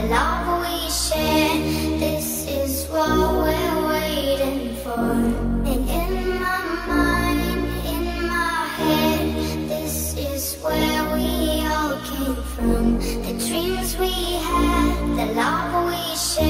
the love we shared, this is what we're waiting for. And in my mind, in my head, this is where we all came from. The dreams we had, the love we shared,